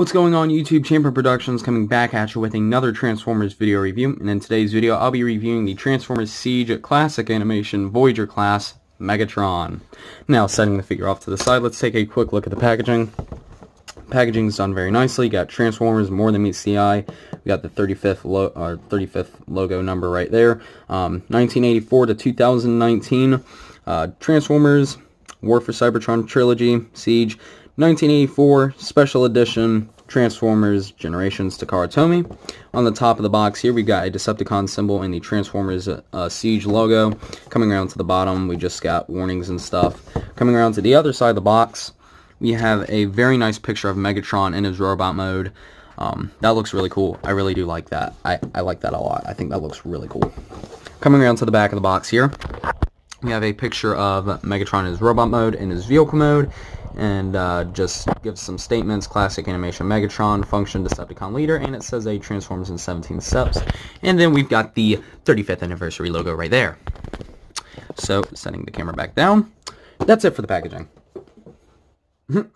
What's going on YouTube? Champion Productions coming back at you with another Transformers video review. And in today's video, I'll be reviewing the Transformers Siege Classic Animation Voyager class Megatron. Now, setting the figure off to the side, let's take a quick look at the packaging. Packaging is done very nicely. Got Transformers, more than meets the eye. We got the 35th, lo uh, 35th logo number right there. Um, 1984 to 2019. Uh, Transformers, War for Cybertron Trilogy, Siege. 1984 Special Edition Transformers Generations Takara Tomy. On the top of the box here we got a Decepticon symbol and the Transformers uh, Siege logo. Coming around to the bottom we just got warnings and stuff. Coming around to the other side of the box we have a very nice picture of Megatron in his robot mode. Um, that looks really cool. I really do like that. I, I like that a lot. I think that looks really cool. Coming around to the back of the box here, we have a picture of Megatron in his robot mode, in his vehicle mode, and uh, just gives some statements, classic animation Megatron, function Decepticon leader, and it says a transforms in 17 steps. And then we've got the 35th anniversary logo right there. So, setting the camera back down, that's it for the packaging.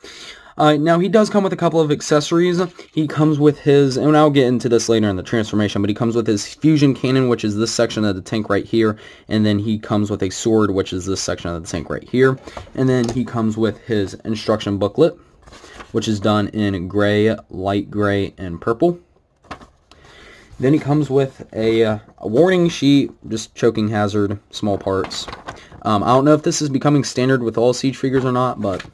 Uh, now, he does come with a couple of accessories. He comes with his, and I'll get into this later in the transformation, but he comes with his fusion cannon, which is this section of the tank right here, and then he comes with a sword, which is this section of the tank right here, and then he comes with his instruction booklet, which is done in gray, light gray, and purple. Then he comes with a, a warning sheet, just choking hazard, small parts. Um, I don't know if this is becoming standard with all Siege figures or not, but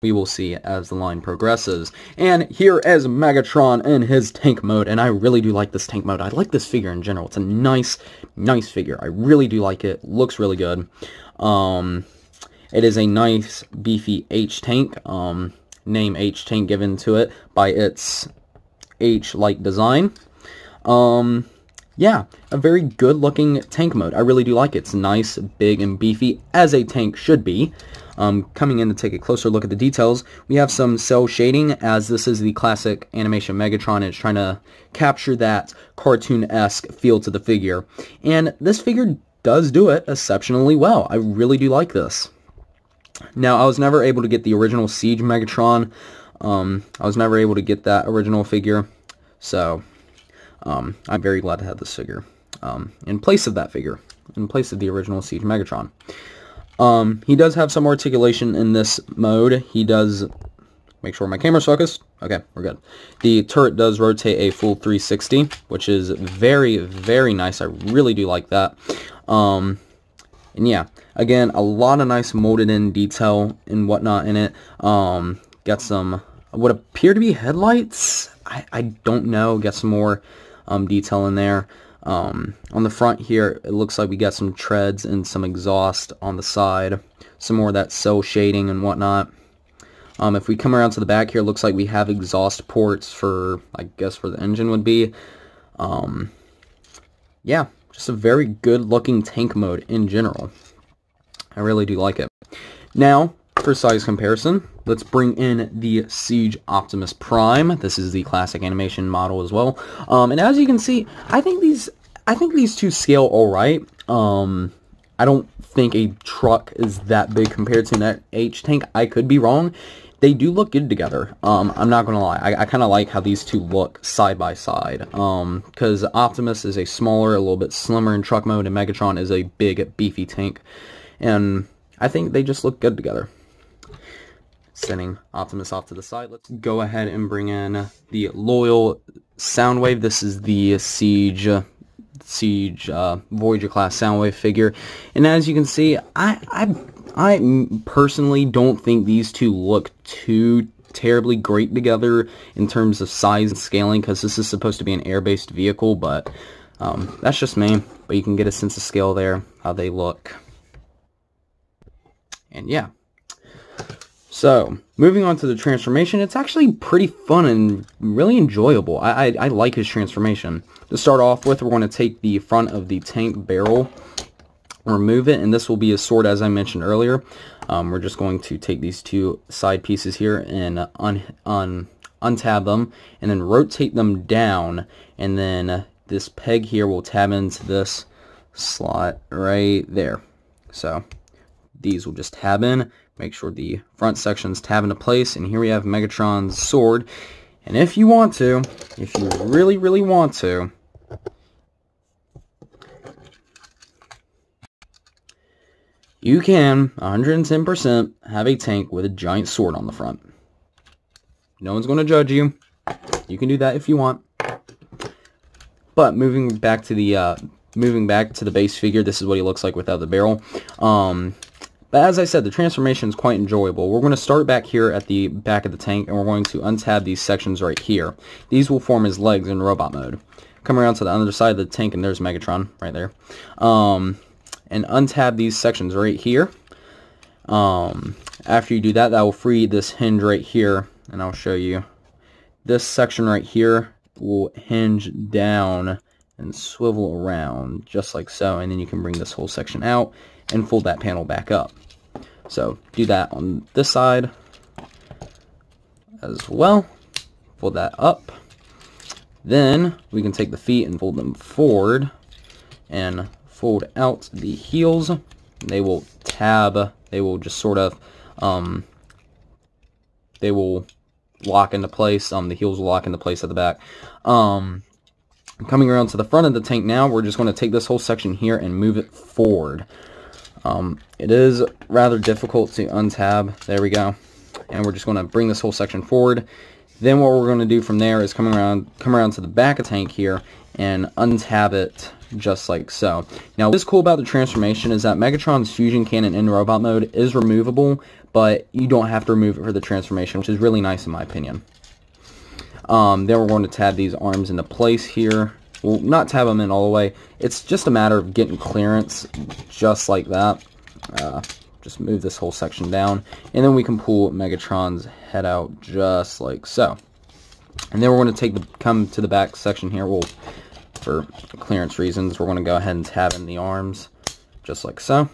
we will see as the line progresses. And here is Megatron in his tank mode, and I really do like this tank mode. I like this figure in general. It's a nice, nice figure. I really do like it. Looks really good. Um, it is a nice, beefy H-Tank. Um, name H-Tank given to it by its H-like design. Um, yeah, a very good-looking tank mode. I really do like it. It's nice, big, and beefy, as a tank should be. Um, coming in to take a closer look at the details, we have some cel shading as this is the classic animation Megatron it's trying to capture that cartoon-esque feel to the figure. And this figure does do it exceptionally well. I really do like this. Now, I was never able to get the original Siege Megatron. Um, I was never able to get that original figure. So, um, I'm very glad to have this figure um, in place of that figure, in place of the original Siege Megatron. Um, he does have some articulation in this mode. He does make sure my camera's focused. Okay, we're good. The turret does rotate a full 360, which is very, very nice. I really do like that. Um, and yeah, again, a lot of nice molded in detail and whatnot in it. Um, got some what appear to be headlights. I, I don't know. Get some more um, detail in there. Um, on the front here, it looks like we got some treads and some exhaust on the side. Some more of that cel shading and whatnot. Um, if we come around to the back here, it looks like we have exhaust ports for, I guess, where the engine would be. Um, yeah, just a very good looking tank mode in general. I really do like it. Now, for size comparison, let's bring in the Siege Optimus Prime. This is the classic animation model as well. Um, and as you can see, I think these I think these two scale alright. Um, I don't think a truck is that big compared to that H-Tank. I could be wrong. They do look good together. Um, I'm not gonna lie. I, I kind of like how these two look side by side. Um, because Optimus is a smaller, a little bit slimmer in truck mode, and Megatron is a big, beefy tank. And I think they just look good together sending Optimus off to the side. Let's go ahead and bring in the Loyal Soundwave. This is the Siege Siege uh, Voyager class Soundwave figure, and as you can see, I I I personally don't think these two look too terribly great together in terms of size and scaling because this is supposed to be an air-based vehicle, but um, that's just me. But you can get a sense of scale there, how they look. And yeah, so, moving on to the transformation, it's actually pretty fun and really enjoyable. I, I, I, like his transformation. To start off with, we're going to take the front of the tank barrel, remove it, and this will be a sword as I mentioned earlier. Um, we're just going to take these two side pieces here and un, un, untab them, and then rotate them down, and then this peg here will tab into this slot right there. So, these will just tab in, Make sure the front sections tab into place. And here we have Megatron's sword. And if you want to, if you really, really want to, you can 110% have a tank with a giant sword on the front. No one's going to judge you. You can do that if you want. But moving back to the uh, moving back to the base figure, this is what he looks like without the barrel. Um, but as I said, the transformation is quite enjoyable. We're going to start back here at the back of the tank, and we're going to untab these sections right here. These will form his legs in robot mode. Come around to the other side of the tank, and there's Megatron right there. Um, and untab these sections right here. Um, after you do that, that will free this hinge right here, and I'll show you. This section right here will hinge down and swivel around just like so, and then you can bring this whole section out and fold that panel back up. So do that on this side as well. Fold that up. Then we can take the feet and fold them forward and fold out the heels. They will tab, they will just sort of, um, they will lock into place. Um, the heels will lock into place at the back. Um, coming around to the front of the tank now, we're just going to take this whole section here and move it forward. Um, it is rather difficult to untab. There we go. And we're just going to bring this whole section forward. Then what we're going to do from there is come around, come around to the back of tank here and untab it just like so. Now, what's cool about the transformation is that Megatron's fusion cannon in robot mode is removable, but you don't have to remove it for the transformation, which is really nice in my opinion. Um, then we're going to tab these arms into place here. Well, not tab them in all the way. It's just a matter of getting clearance just like that. Uh, just move this whole section down. And then we can pull Megatron's head out just like so. And then we're going to take the come to the back section here. Well, for clearance reasons, we're going to go ahead and tab in the arms just like so.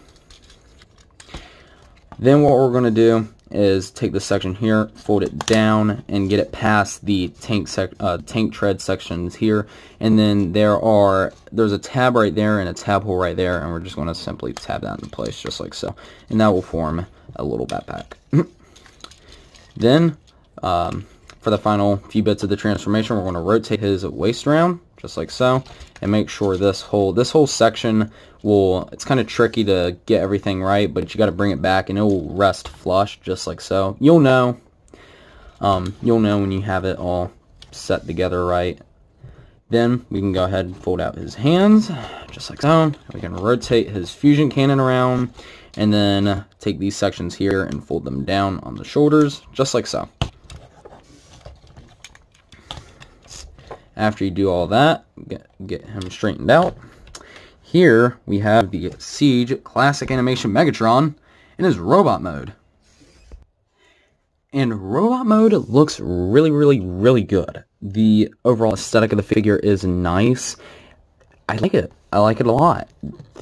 Then what we're going to do is take this section here, fold it down, and get it past the tank sec uh, tank tread sections here. And then there are there's a tab right there and a tab hole right there, and we're just going to simply tab that into place just like so. And that will form a little backpack. then um, for the final few bits of the transformation, we're going to rotate his waist around just like so and make sure this whole this whole section will it's kind of tricky to get everything right but you got to bring it back and it will rest flush just like so. You'll know. Um, you'll know when you have it all set together right. Then we can go ahead and fold out his hands just like so. We can rotate his fusion cannon around and then take these sections here and fold them down on the shoulders just like so After you do all that, get, get him straightened out. Here we have the Siege Classic Animation Megatron in his robot mode. And robot mode looks really, really, really good. The overall aesthetic of the figure is nice. I like it. I like it a lot.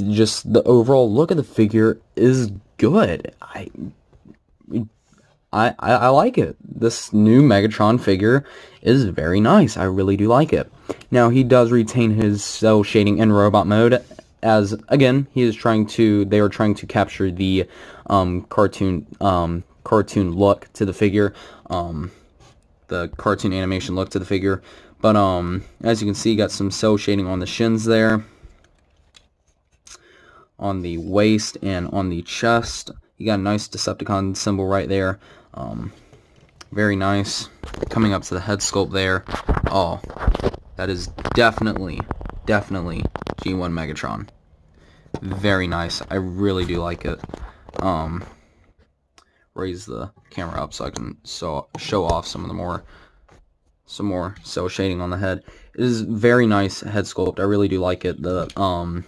Just the overall look of the figure is good. I I, I, I like it. This new Megatron figure is very nice. I really do like it. Now, he does retain his cel shading in robot mode, as, again, he is trying to, they are trying to capture the um, cartoon, um, cartoon look to the figure, um, the cartoon animation look to the figure. But, um, as you can see, got some cel shading on the shins there, on the waist, and on the chest. You got a nice Decepticon symbol right there. Um, very nice. Coming up to the head sculpt there. Oh, that is definitely, definitely G1 Megatron. Very nice. I really do like it. Um, raise the camera up so I can so, show off some of the more some more cel shading on the head. It is very nice head sculpt. I really do like it. The um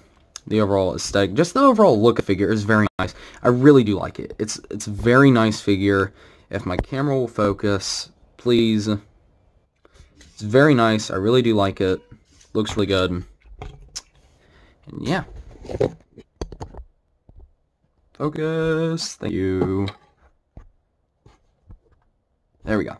the overall aesthetic, just the overall look of the figure is very nice. I really do like it. It's it's a very nice figure. If my camera will focus, please. It's very nice. I really do like it. Looks really good. And yeah. Focus. Thank you. There we go.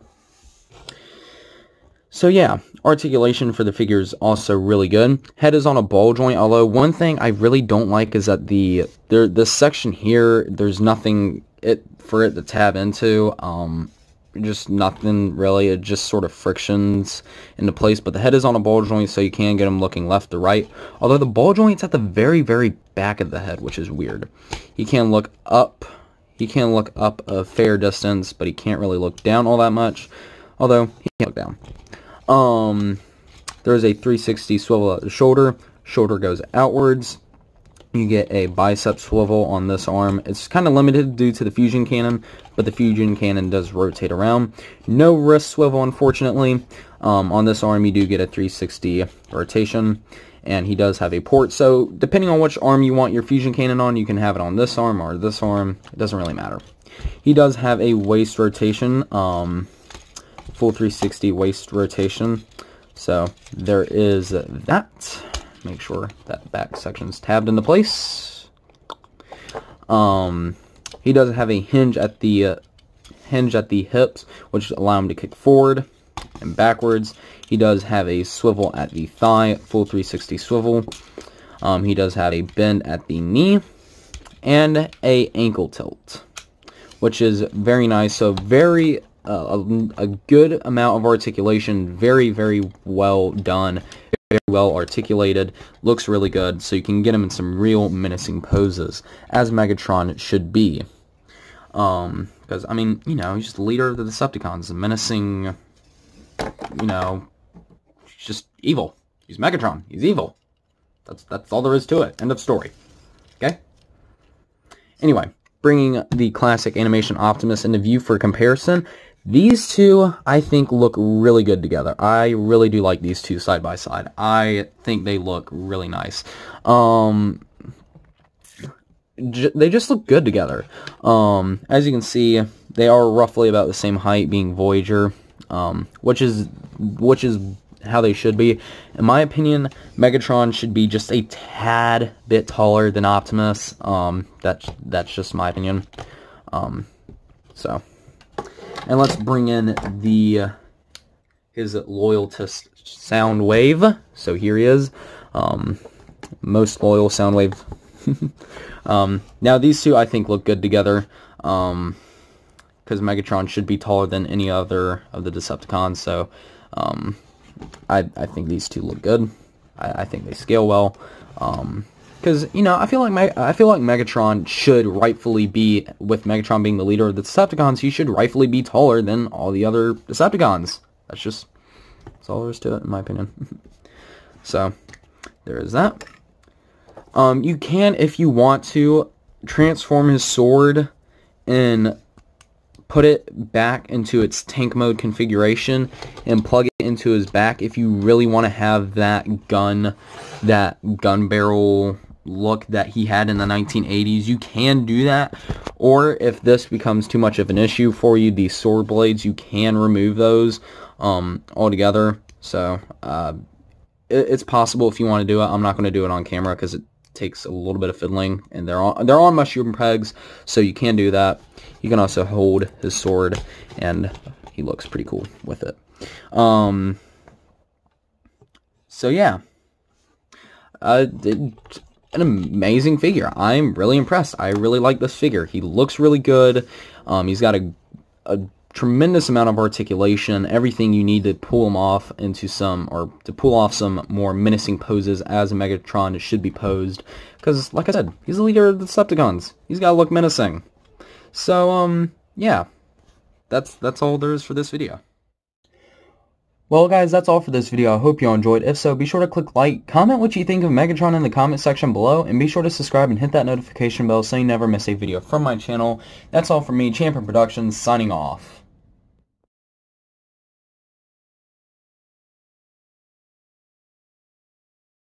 So yeah, articulation for the figure is also really good. Head is on a ball joint, although one thing I really don't like is that the there this section here, there's nothing it for it to tab into. Um, just nothing really. It just sort of frictions into place. But the head is on a ball joint, so you can get him looking left to right. Although the ball joint's at the very, very back of the head, which is weird. He can look up. He can look up a fair distance, but he can't really look down all that much. Although, he can look down. Um, there is a 360 swivel at the shoulder. Shoulder goes outwards. You get a bicep swivel on this arm. It's kind of limited due to the fusion cannon, but the fusion cannon does rotate around. No wrist swivel, unfortunately. Um, on this arm, you do get a 360 rotation, and he does have a port. So depending on which arm you want your fusion cannon on, you can have it on this arm or this arm. It doesn't really matter. He does have a waist rotation, um, full 360 waist rotation. So there is that make sure that back section's tabbed into place. Um, he does have a hinge at the uh, hinge at the hips, which allow him to kick forward and backwards. He does have a swivel at the thigh, full 360 swivel. Um, he does have a bend at the knee and a ankle tilt, which is very nice. So very uh, a, a, good amount of articulation, very very well done very well articulated, looks really good, so you can get him in some real menacing poses, as Megatron should be. Um, because, I mean, you know, he's just the leader of the Decepticons, menacing, you know, just evil. He's Megatron. He's evil. That's, that's all there is to it. End of story. Okay? Anyway, bringing the classic animation Optimus into view for comparison, these two, I think, look really good together. I really do like these two side by side. I think they look really nice. Um, they just look good together. Um, as you can see, they are roughly about the same height, being Voyager, um, which is which is how they should be. In my opinion, Megatron should be just a tad bit taller than Optimus. Um, that's that's just my opinion. Um, so. And let's bring in the his loyalist Soundwave. So here he is. Um, most loyal Soundwave. um, now these two I think look good together. Um, because Megatron should be taller than any other of the Decepticons. So um, I, I think these two look good. I, I think they scale well. Um, because you know I feel like Me I feel like Megatron should rightfully be with Megatron being the leader of the Decepticons. He should rightfully be taller than all the other Decepticons. That's just that's all there is to it, in my opinion. so there is that. Um, you can, if you want to, transform his sword and put it back into its tank mode configuration and plug it into his back if you really want to have that gun, that gun barrel look that he had in the 1980s. You can do that. Or if this becomes too much of an issue for you, these sword blades, you can remove those um, altogether. So uh, it, it's possible if you want to do it. I'm not going to do it on camera because it takes a little bit of fiddling. And they're on, they're on mushroom pegs, so you can do that. You can also hold his sword, and he looks pretty cool with it. Um, so yeah. Uh, an amazing figure. I'm really impressed. I really like this figure. He looks really good. Um, he's got a, a tremendous amount of articulation, everything you need to pull him off into some, or to pull off some more menacing poses as Megatron should be posed. Because, like I said, he's the leader of the Decepticons. He's got to look menacing. So, um, yeah. That's, that's all there is for this video. Well guys, that's all for this video. I hope you all enjoyed. If so, be sure to click like, comment what you think of Megatron in the comment section below, and be sure to subscribe and hit that notification bell so you never miss a video from my channel. That's all from me, Champion Productions, signing off.